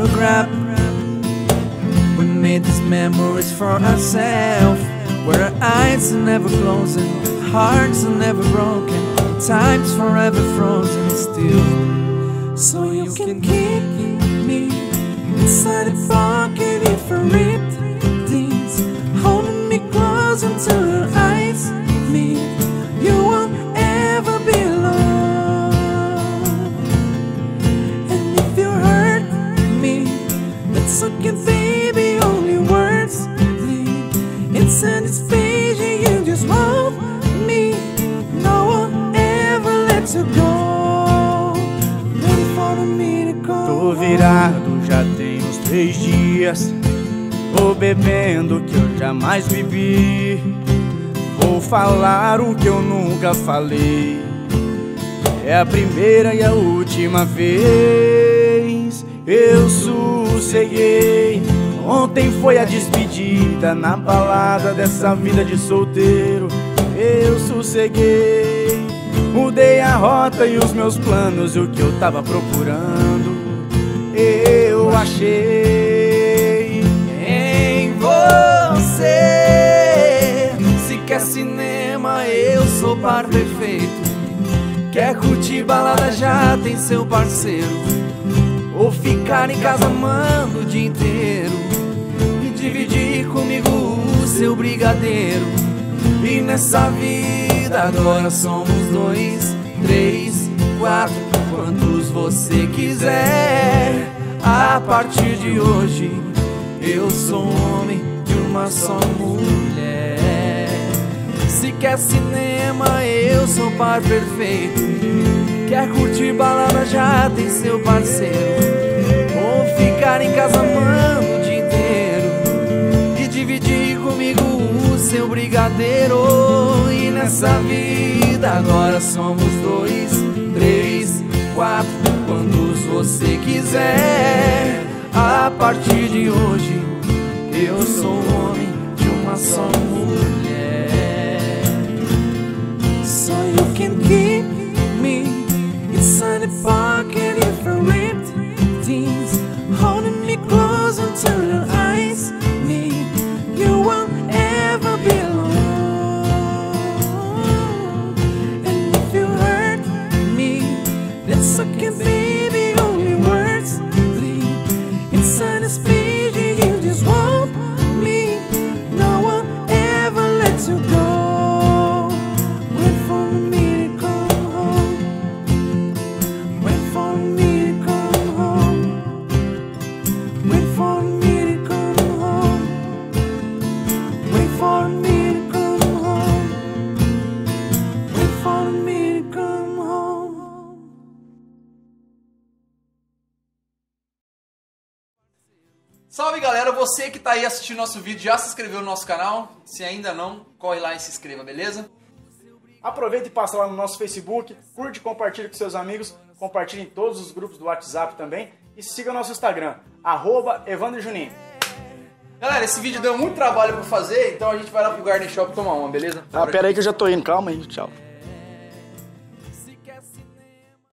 Photograph. We made these memories for ourselves. Where our eyes are never closing, hearts are never broken, time's forever frozen still. So you can keep me inside a pocket if I virado, já tem uns três dias. Tô bebendo o que eu jamais bebi. Vou falar o que eu nunca falei. É a primeira e a última vez. Eu sosseguei. Ontem foi a despedida na balada dessa vida de solteiro. Eu sosseguei. Mudei a rota e os meus planos, o que eu tava procurando. Eu achei em você. Se quer cinema, eu sou par perfeito. Quer curtir balada, já tem seu parceiro. Ou ficar em casa amando o dia inteiro. E dividir comigo o seu brigadeiro. E nessa vida agora somos dois, três, quatro, quantos você quiser. A partir de hoje, eu sou um homem de uma só mulher. Se quer cinema, eu sou par perfeito. Quer curtir balada, já tem seu parceiro. Ou ficar em casa amando o dia inteiro. E dividir comigo o seu brigadeiro. E nessa vida agora somos dois, três, quatro, você quiser. A partir de hoje, eu sou um homem de uma só mulher. So you can keep me inside the Salve galera, você que tá aí assistindo nosso vídeo já se inscreveu no nosso canal? Se ainda não, corre lá e se inscreva, beleza? Aproveita e passa lá no nosso Facebook, curte e compartilha com seus amigos, compartilhe em todos os grupos do WhatsApp também e siga nosso Instagram, arroba Evandro Juninho. Galera, esse vídeo deu muito trabalho pra fazer, então a gente vai lá pro Garden Shop tomar uma, beleza? Ah, pera aí que eu já tô indo, calma aí, tchau.